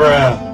Bruh.